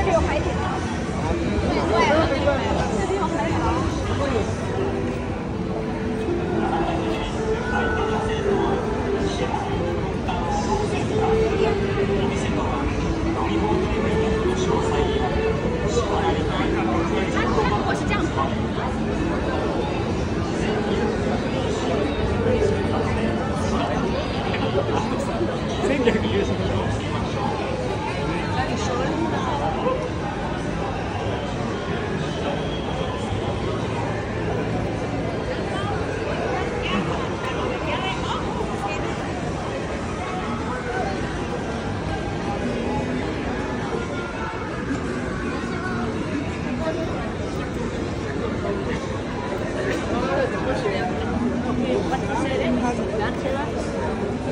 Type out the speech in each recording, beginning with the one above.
这里有海底捞，对对对，这里有海底捞。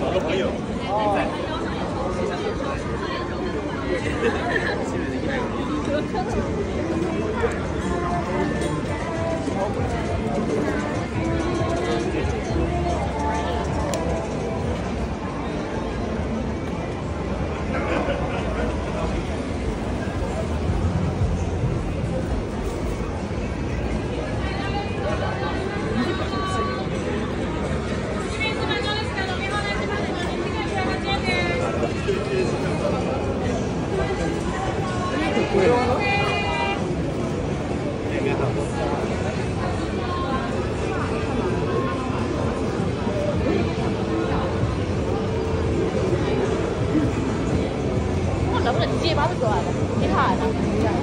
找个朋友。哦。能不能直接把它转了？你看呢？